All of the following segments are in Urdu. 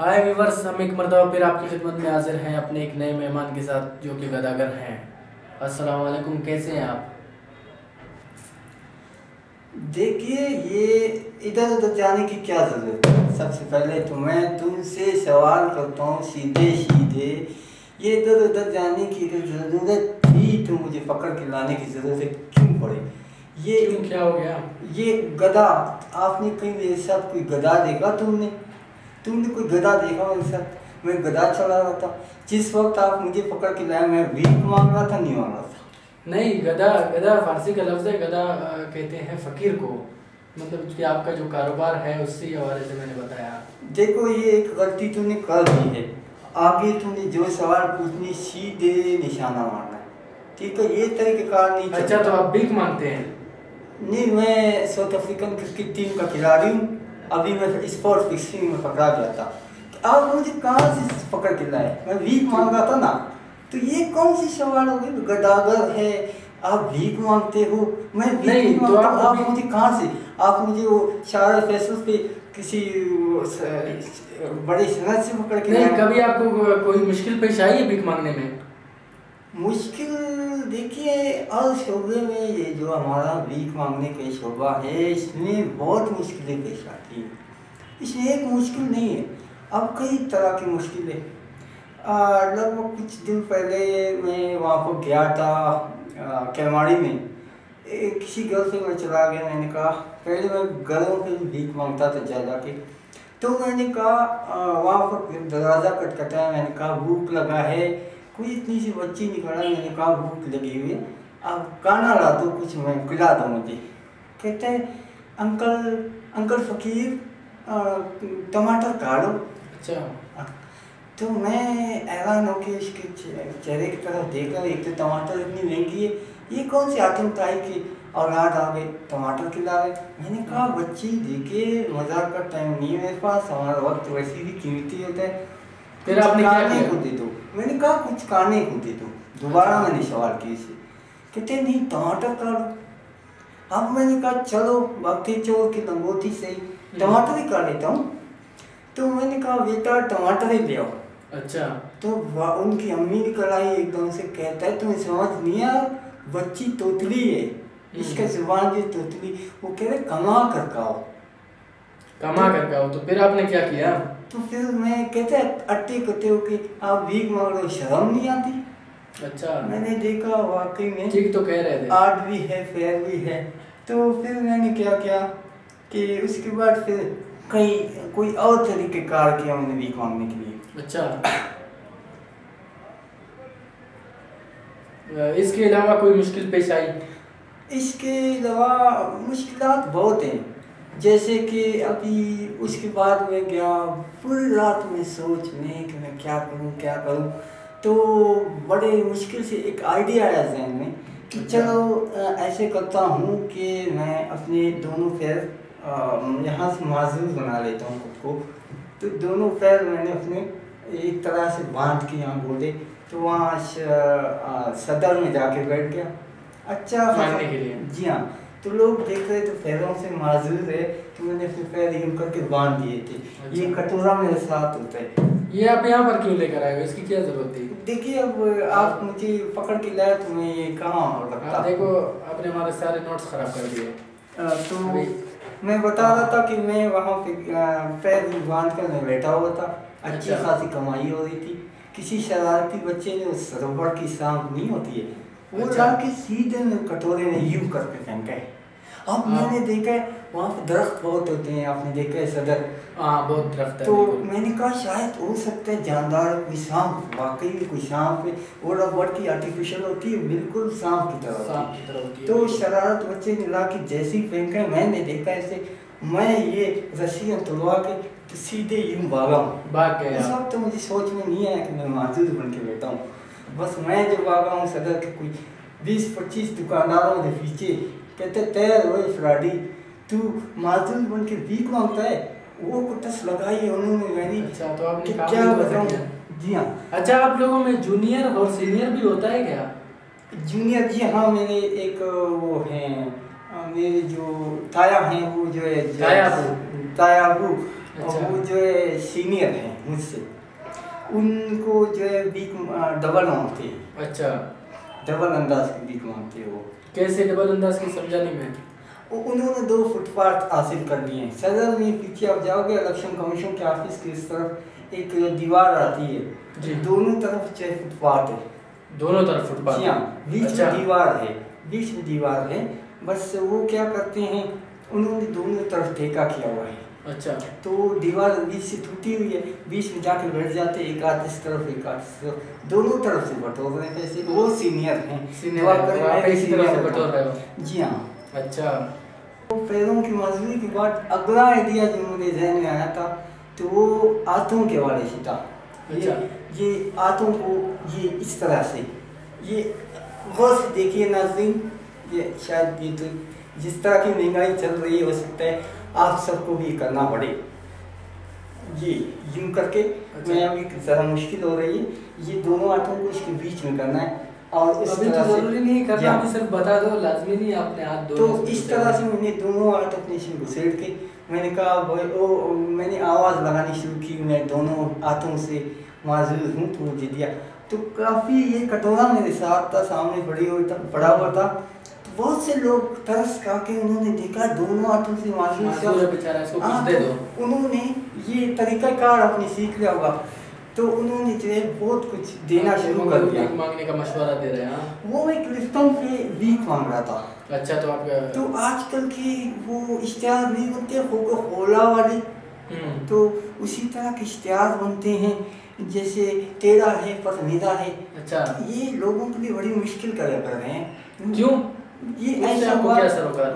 ہائے ویورس ہم ایک مرتبہ پھر آپ کی خدمت میں حاضر ہیں اپنے ایک نئے مہمان کے ساتھ جو کہ گداگر ہیں۔ السلام علیکم کیسے ہیں آپ؟ دیکھیے یہ ادھر ادھر جانے کی کیا ضرورت ہے؟ سب سے پہلے تو میں تم سے سوال کرتا ہوں سیدھے سیدھے۔ یہ ادھر ادھر جانے کی ضرورت تھی تو مجھے پکڑ کے لانے کی ضرورت کیوں پڑے؟ یہ کیا ہو گیا؟ یہ گدا آپ نے کہیں میرے ساتھ کوئی گدا دیکھا تم نے؟ تم نے کوئی گدا دیکھا میرے ساتھ میں گدا چلا رہا تھا جس وقت آپ مجھے پکڑ کے لائے میں بھیک مانگ رہا تھا نہیں مانگ رہا تھا نہیں گدا گدا فارسی کا لفظ ہے گدا کہتے ہیں فقیر کو مطلب کہ آپ کا جو کاروبار ہے اس سے حوالے سے میں نے بتایا دیکھو یہ ایک غلطی تو نے کر دی ہے آگے تو نے جو سوال پوچھنی سیدھے نشانہ مارنا ہے ٹھیک ہے یہ طریقہ کار نہیں اچھا تو آپ بھیک مانگتے ہیں نہیں میں ساؤتھ افریقن کرکٹ ٹیم کا کھلاڑی ہوں ابھی میں اسپورٹ فکسنگ میں پکڑا گیا تھا آپ مجھے کہاں سے پکڑ کے لائے میں ویک مانگ رہا تھا نا تو یہ کون سی سوال ہو گئی گداگر ہے آپ بھیک مانگتے ہو میں نہیں تو آپ آپ مجھے کہاں سے آپ مجھے وہ شارع فیصل پہ کسی بڑے صنعت سے پکڑ کے نہیں کبھی آپ کو کوئی مشکل پیش آئی ہے بھیک مانگنے میں مشکل دیکھیے ہر شعبے میں یہ جو ہمارا بھیک مانگنے کا شعبہ ہے، اس میں بہت مشکلیں پیش آتی ہیں۔ اس میں ایک مشکل نہیں ہے، اب کئی طرح کی مشکلیں۔ لگ بھگ کچھ دن پہلے میں وہاں پر گیا تھا کیماڑی میں۔ کسی گھر سے میں چلا گیا، میں نے کہا، پہلے میں گھروں پہ بھیک مانگتا تھا جا جا کے۔ تو میں نے کہا وہاں پر دروازہ کٹ ہے میں نے کہا، بھوک لگا ہے۔ کوئی اتنی سی بچی نہیں کھڑا میں نے کہا بھوک لگی ہوئی اب کھانا لا دو کچھ میں کھلا دو مجھے کہتے ہیں انکل انکل فقیر ٹماٹر کاٹو اچھا تو میں حیران ہو کے اس کے چہرے کی طرف دیکھ رہا ایک تو ٹماٹر اتنی مہنگی ہے یہ کون سی آتم تائی کی اولاد آ گئی ٹماٹر کھلا رہے میں نے کہا بچی دیکھے مزاق کا ٹائم نہیں ہے میرے پاس ہمارا وقت ویسے بھی قیمتی ہوتا ہے۔ پھر آپ نے کیا؟ کو دے دو۔ میں نے کہا کچھ کھانے کو دے دو دوبارہ میں نے سوال کی اسے کہتے نہیں ٹماٹر کاٹو اب میں نے کہا چلو وقتی چور کی لنگوٹی سے ٹماٹر ہی کاٹ لیتا ہوں تو میں نے کہا بیٹا ٹماٹر ہی لے آؤ اچھا تو ان کی امی کی کڑائی ایک دم سے کہتا ہے تمہیں سمجھ نہیں آ بچی توتلی ہے اس کا زبان جو توتلی وہ کہہ رہے کما کر کھاؤ کما کر کھاؤ تو پھر آپ نے کیا کیا تو پھر میں کہتے اٹے کٹے ہو کے آپ بھیک مانگ رہے شرم نہیں آتی؟ اچھا۔ میں نے دیکھا واقعی میں ٹھیک تو کہہ رہے تھے۔ آرٹ بھی ہے فیئر بھی ہے۔ تو پھر میں نے کیا کیا کہ اس کے بعد پھر کئی کوئی اور طریقے کار کیا ہم نے بھیک مانگنے کے لیے۔ اچھا۔ اس کے علاوہ کوئی مشکل پیش آئی؟ اس کے علاوہ مشکلات بہت ہیں۔ جیسے کہ ابھی اس کے بعد میں گیا پوری رات میں سوچ میں کہ میں کیا کروں کیا کروں۔ تو بڑے مشکل سے ایک آئیڈیا آیا ذہن میں کہ چلو ایسے کرتا ہوں کہ میں اپنے دونوں پیر یہاں سے معذور بنا لیتا ہوں خود کو۔ تو دونوں پیر میں نے اپنے ایک طرح سے باندھ کے یہاں بولے تو وہاں صدر میں جا کے بیٹھ گیا۔ اچھا ماننے کے لیے۔ جی ہاں۔ تو لوگ دیکھ رہے تو پیروں سے معذور ہے تو میں نے پھر پیر یوں کر کے باندھ دیے تھے۔ یہ کٹورا میرے ساتھ ہوتا ہے۔ یہ آپ یہاں پر کیوں لے کر آئے ہو؟ اس کی کیا ضرورت تھی؟ دیکھیے اب آپ مجھے پکڑ کے لائے تو میں یہ کہاں رکھتا۔ دیکھو آپ نے ہمارے سارے نوٹس خراب کر دیے۔ تو میں بتا رہا تھا کہ میں وہاں پہ پیر باندھ کر میں بیٹھا ہوا تھا۔ اچھی خاصی کمائی ہو رہی تھی۔ کسی شرارتی بچے نے ربڑ کی سانپ نہیں ہوتی ہے۔ وہ جا کے سیدھے کٹورے میں یوں کر کے پھینکا ہے۔ اب میں نے دیکھا ہے وہاں پہ درخت بہت ہوتے ہیں آپ نے دیکھا ہے صدر۔ ہاں بہت درخت تو میں نے کہا شاید ہو سکتا ہے جاندار کوئی سانپ واقعی کوئی سانپ ہے وہ ربڑ کی آرٹیفیشل ہوتی ہے بالکل سانپ کی طرح ہوتی ہے۔ تو شرارت بچے نے لا کے جیسی پھینکا ہے میں نے دیکھا ایسے میں یہ رسیاں توڑوا کے سیدھے یوں بھاگا ہوں۔ بھاگ گیا اس وقت تو مجھے سوچ میں نہیں آیا کہ میں معذور بن کے بیٹھا ہوں۔ بس میں جب آگا ہوں صدر کے کوئی بیس پچیس دکانداروں کے پیچھے کہتے تیر ہوئے فراڈی تو معذول بن کے بھیک مانگتا ہے وہ کٹس لگائی انہوں نے یعنی اچھا تو آپ نے کیا بتاؤں جی ہاں اچھا آپ لوگوں میں جونیئر اور سینئر بھی ہوتا ہے کیا جونیئر جی ہاں میرے ایک وہ ہیں میرے جو تایا ہیں وہ جو ہے تایا وہ جو ہے سینئر ہیں مجھ سے ان کو جو ہے بیک ڈبل مانگتے اچھا۔ ڈبل انداز کی بیک مانگتے وہ۔ کیسے ڈبل انداز کی سمجھا نہیں میں انہوں نے دو فٹ پاتھ حاصل کر لیے۔ ہیں صدر میں پیچھے آپ جاؤ گے الیکشن کمیشن کے آفس کے اس طرف ایک دیوار آتی ہے۔ جی۔ دونوں طرف چھ فٹ پاتھ ہے۔ دونوں طرف فٹ پاتھ جی ہاں بیچ میں اچھا۔ دیوار ہے۔ بیچ میں دیوار ہے۔ بس وہ کیا کرتے ہیں؟ انہوں نے دونوں طرف ٹھیکہ کیا ہوا ہے۔ اچھا۔ تو وہ دیوار بیچ سے ٹوٹی ہوئی ہے بیچ میں جا کے بیٹھ جاتے ایک آدھ اس طرف ایک آدھ اس طرف دونوں طرف سے بٹور رہے پیسے وہ سینئر ہیں۔ جی ہاں۔ اچھا۔ وہ پیروں کی منظوری کے بعد اگلا آئیڈیا جو میرے ذہن میں آیا تھا تو وہ آتوں کے والے سے تھا۔ یہ آتوں کو یہ اس طرح سے یہ غور سے دیکھیے ناظرین یہ شاید یہ تو جس طرح کی مہنگائی چل رہی ہے ہو سکتا ہے آپ سب کو بھی کرنا پڑے جی یوں کر کے میں ابھی ذرا مشکل ہو رہی ہے یہ دونوں ہاتھوں کو اس کے بیچ میں کرنا ہے اور اس طرح سے ضروری نہیں کرنا صرف بتا دو لازمی نہیں آپ نے ہاتھ تو اس طرح سے میں نے دونوں ہاتھ اپنے سے گھسیٹ کے میں نے کہا بھائی او میں نے آواز لگانی شروع کی میں دونوں ہاتھوں سے معذور ہوں تو مجھے دیا تو کافی یہ کٹورا میرے ساتھ تھا سامنے بڑی ہوئی تھا بڑا ہوا تھا بہت سے لوگ ترس کا کے انہوں نے دیکھا دونوں ہاتھوں سے انہوں نے یہ طریقہ کار اپنے سیکھ لیا ہوگا۔ تو انہوں نے جو ہے بہت کچھ دینا ہاں، شروع کر دیا۔ مانگنے کا مشورہ دے رہے ہیں ہاں۔ وہ ایک لسٹوں سے ویک مانگ رہا تھا۔ اچھا تو آپ تو آج کل کے وہ اشتہار نہیں بنتے خوکو خولا والے۔ تو اسی طرح کے اشتہار بنتے ہیں جیسے تیرا ہے پسندیدہ ہے۔ اچھا۔ یہ لوگوں کے لیے بڑی مشکل کر رہے ہیں۔ کیوں؟ یہ ایسا ہوا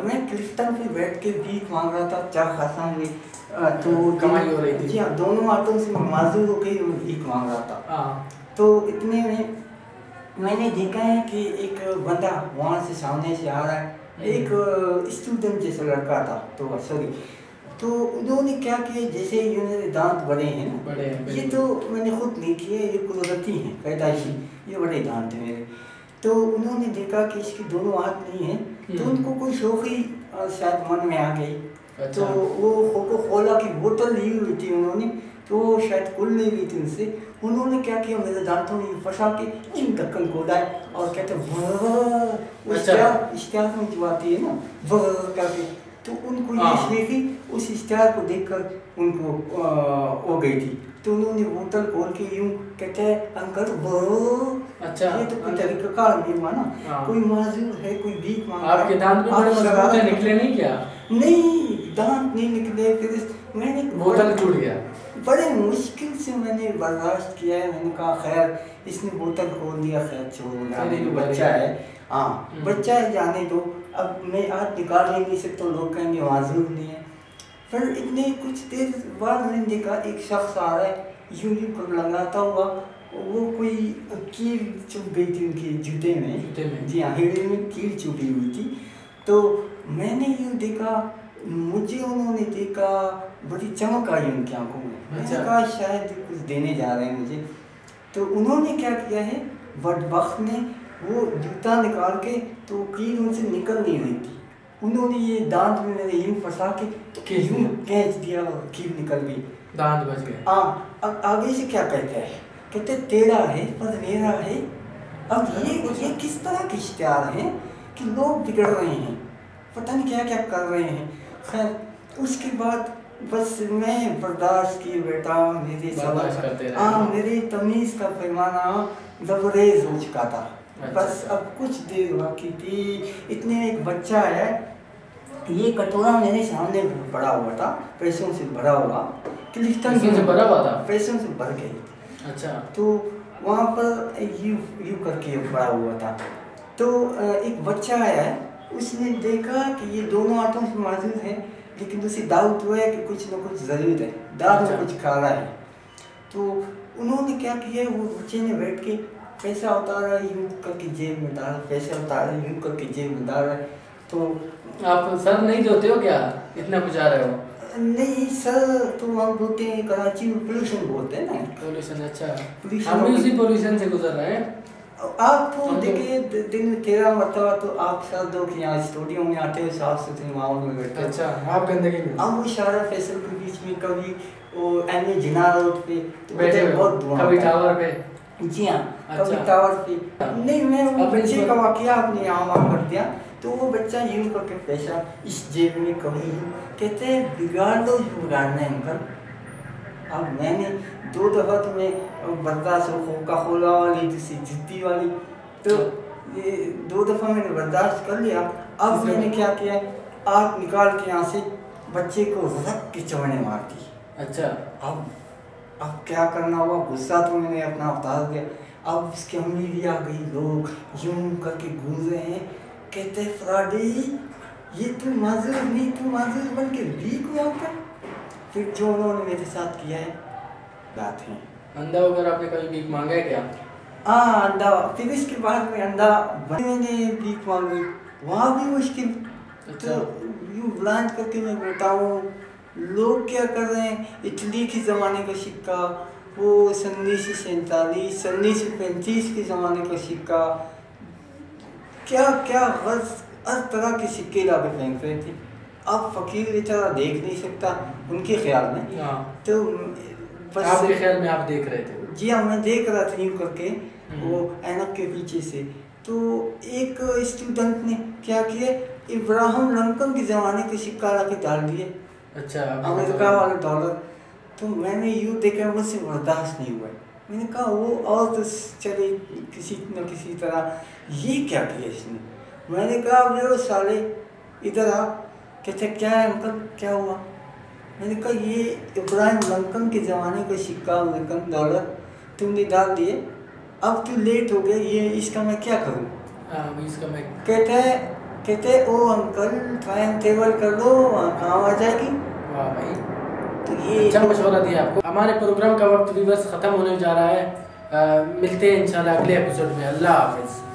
میں کلفٹن پہ بیٹھ کے بھیک مانگ رہا تھا چار خاصا میں تو کمائی ہو رہی تھی۔ جی ہاں دونوں ہاتھوں سے معذور ہو گئی اور بھیک مانگ رہا تھا۔ تو اتنے میں میں نے دیکھا ہے کہ ایک بندہ وہاں سے سامنے سے آ رہا ہے ایک اسٹوڈنٹ جیسا لڑکا تھا۔ تو سوری۔ تو انہوں نے کیا کیا جیسے انہوں نے دانت بڑے ہیں نا یہ تو میں نے خود نہیں کیے یہ قدرتی ہیں پیدائشی یہ بڑے دانت تو انہوں نے دیکھا کہ اس کی دونوں ہاتھ نہیں ہیں تو ان کو کوئی شوقی شاید من میں آ گئی۔ اچھا۔ تو وہ کوکو کولا کی بوتل لی ہوئی تھی انہوں نے تو وہ شاید کل نہیں گئی تھی ان سے۔ انہوں نے کیا کیا میرے دانتوں میں پھنسا کے ان ڈکن کو لائے اور کہتے ہیں اشتہار اچھا۔ میں جو آتی ہے نا وہ کر کے تو ان کو یہ شیخی اس اشتہار کو دیکھ کر ان کو ہو گئی تھی۔ تو انہوں نے بوتل کھول کے یوں کہتے ہیں انکل برو اچھا یہ تو کوئی طریقہ کار نہیں ہوا نا کوئی معذور ہے کوئی بھیک مانگ آپ کے دانت میں نکلے نہیں کیا نہیں دانت نہیں نکلے پھر میں نے بوتل ٹوٹ گیا بڑے مشکل سے میں نے برداشت کیا ہے میں نے کہا خیر اس نے بوتل کھول دیا خیر چھوڑو بچہ ہے ہاں بچہ ہے جانے دو اب میں ہاتھ نکال ہی نہیں تو لوگ کہیں گے معذور نہیں ہے پھر اتنے کچھ دیر بعد میں نے دیکھا ایک شخص آ رہا ہے لگاتا ہوا وہ کوئی کیل چپ گئی تھی ان کے جوتے میں جی ہاں ہیڑے میں کیل چپی ہوئی تھی تو میں نے یوں دیکھا مجھے انہوں نے دیکھا بڑی چمک آئی ان کی آنکھوں میں میں کہا شاید کچھ دینے جا رہے ہیں مجھے تو انہوں نے کیا کیا ہے بٹ بخت نے وہ جوتا نکال کے تو کیل ان سے نکل نہیں رہی تھی انہوں نے یہ دانت میں میں نے یوں پھنسا کے کہ یوں کھینچ دیا اور کیل نکل گئی دانت بچ گئے ہاں اب آگے سے کیا کہتا ہے کہتے تیرا ہے پر میرا ہے اب یہ کس طرح کے اشتہار ہیں کہ لوگ بگڑ رہے ہیں پتہ نہیں کیا کیا کر رہے ہیں خیر اس کے بعد بس میں برداشت کی بیٹا میری ہاں میری تمیز کا پیمانہ لبریز ہو چکا تھا بس اب کچھ دیر باقی تھی اتنے ایک بچہ ہے یہ کٹورا میرے سامنے بڑا ہوا تھا پیسوں سے بھرا ہوا کلکتن پیسوں سے بھر گئی تھی اچھا۔ تو وہاں پر یوں کر کے پڑا ہوا تھا۔ تو ایک بچہ آیا۔ ہے اس نے دیکھا کہ یہ دونوں آٹوں سے موجود ہیں لیکن اسے دعوت ہوا ہے کہ کچھ نہ کچھ ضرور ہے۔ دعوت میں اچھا۔ کچھ کھا رہا ہے۔ تو انہوں نے کیا کیا ہے وہ بچے نے بیٹھ کے پیسہ اتارا یوں کر کے جیب میں ڈالا پیسہ اتارا یوں کر کے جیب میں ڈالا۔ تو آپ سر نہیں جو ہوتے ہو کیا؟ اتنا کچھ آ رہے ہو نہیں سر تو ہم بولتے ہیں کراچی میں پولوشن بولتے ہیں نا پولوشن اچھا ہم بھی اسی پولوشن سے گزر رہے ہیں آپ دیکھیے دن تیرہ مرتبہ تو آپ سر لوگ یہاں اسٹوڈیو میں آتے ہیں صاف ستھرے ماحول میں بیٹھتے اچھا آپ گندگی میں ہم وہ شارہ فیصل کے بیچ میں کبھی وہ ایم اے جنا روڈ پہ بیٹھے بہت دھواں کبھی ٹاور پہ جی ہاں کبھی ٹاور پہ نہیں میں بچے کا واقعہ آپ نے کر دیا تو وہ بچہ یوں کر کے پیشہ اس جیب میں کبھی یوں کہتے ہیں بگاڑ دو جو بگاڑنا ہے انکل اب میں نے دو دفعہ تو میں برداشت کا کھولا والی جیسی جتی والی۔ تو یہ دو دفعہ میں نے برداشت کر لیا۔ اب میں نے کیا کیا؟ آگ نکال کے یہاں سے بچے کو رکھ کے چوڑنے مار دی۔ اچھا۔ اب اب کیا کرنا ہوا؟ غصہ تو میں نے اپنا اتار دیا۔ اب اس کی امی بھی آ گئی۔ لوگ یوں کر کے گونج رہے ہیں۔ کہتے ہیں فراڈی یہ تو معذور نہیں تو معذور بن کے ویک ہوا کر پھر جو انہوں نے میرے ساتھ کیا ہے بات ہے۔ اندھا ہو کر آپ نے کبھی بھیک مانگا ہے کیا؟ ہاں انڈا۔ پھر اس کے بعد میں انڈا میں نے بھیک مانگی۔ وہاں بھی مشکل۔ اچھا۔ تو یوں بلانچ کر کے میں بیٹھا ہوں لوگ کیا کر رہے ہیں؟ اٹلی کے زمانے کا سکہ وہ کیا کیا غرض ہر طرح کے سکے لا کے پھینک رہے تھے۔ اب فقیر بیچارہ دیکھ نہیں سکتا ان کے خیال میں۔ ہاں۔ تو بس آپ کے خیال میں آپ دیکھ رہے تھے۔ جی ہاں میں دیکھ رہا تھا یوں کر کے۔ وہ اینک کے پیچھے سے۔ تو ایک اسٹوڈنٹ نے کیا کیا ابراہم لنکن کے زمانے کے سکہ لا کے ڈال دیے۔ اچھا امریکہ والے ڈالر تو میں نے یوں دیکھا مجھ سے برداشت نہیں ہوا۔ میں نے کہا وہ اور تو چلے کسی نہ کسی طرح۔ یہ کیا کیا اس نے؟ میں نے کہا وہ سالے ادھر آ کہتے کیا ہے انکل کیا ہوا؟ میں نے کہا یہ ابراہیم لنکن کے زمانے کا سکہ امریکن ڈالر تم نے ڈال دیے۔ اب تو لیٹ ہو گیا یہ اس کا میں کیا کروں؟ ہاں اس کا میں کہتے کہتے او انکل ٹائم ٹیبل کر دو وہاں کام آ جائے گی۔ واہ بھائی۔ تو یہ اچھا مشورہ دیا آپ کو۔ ہمارے پروگرام کا وقت بھی بس ختم ہونے جا رہا ہے۔ ملتے ہیں انشاءاللہ اگلے ایپیسوڈ میں۔ اللہ حافظ۔